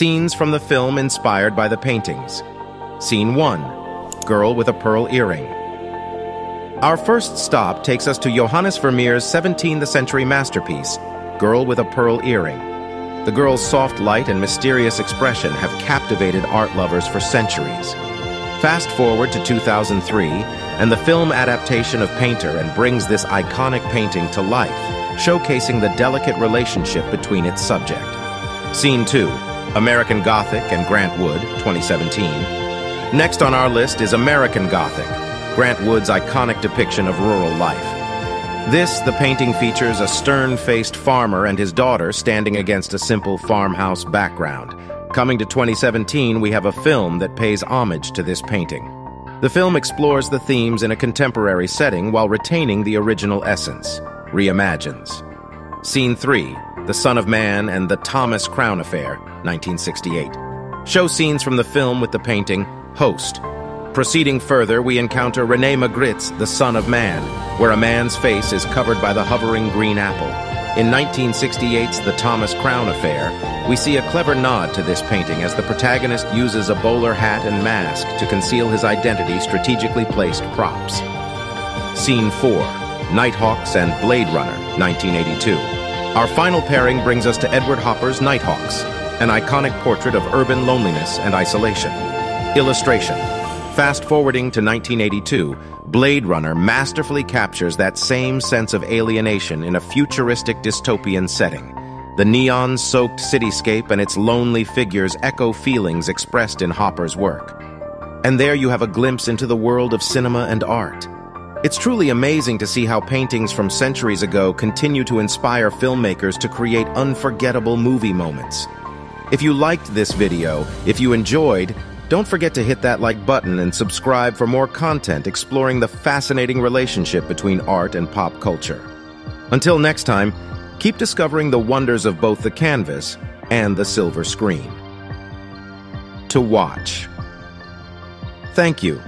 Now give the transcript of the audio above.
Scenes from the film inspired by the paintings. Scene 1. Girl with a pearl earring. Our first stop takes us to Johannes Vermeer's 17th century masterpiece, Girl with a Pearl Earring. The girl's soft light and mysterious expression have captivated art lovers for centuries. Fast forward to 2003, and the film adaptation of Painter and brings this iconic painting to life, showcasing the delicate relationship between its subject. Scene 2, American Gothic and Grant Wood, 2017. Next on our list is American Gothic, Grant Wood's iconic depiction of rural life. This, the painting features a stern-faced farmer and his daughter standing against a simple farmhouse background. Coming to 2017, we have a film that pays homage to this painting. The film explores the themes in a contemporary setting while retaining the original essence, reimagines. Scene 3, The Son of Man and the Thomas Crown Affair, 1968. Show scenes from the film with the painting Host, Proceeding further, we encounter Rene Magritte's The Son of Man, where a man's face is covered by the hovering green apple. In 1968's The Thomas Crown Affair, we see a clever nod to this painting as the protagonist uses a bowler hat and mask to conceal his identity strategically placed props. Scene 4, Nighthawks and Blade Runner, 1982. Our final pairing brings us to Edward Hopper's Nighthawks, an iconic portrait of urban loneliness and isolation. Illustration, Fast forwarding to 1982, Blade Runner masterfully captures that same sense of alienation in a futuristic dystopian setting. The neon-soaked cityscape and its lonely figures echo feelings expressed in Hopper's work. And there you have a glimpse into the world of cinema and art. It's truly amazing to see how paintings from centuries ago continue to inspire filmmakers to create unforgettable movie moments. If you liked this video, if you enjoyed, don't forget to hit that like button and subscribe for more content exploring the fascinating relationship between art and pop culture. Until next time, keep discovering the wonders of both the canvas and the silver screen. To watch. Thank you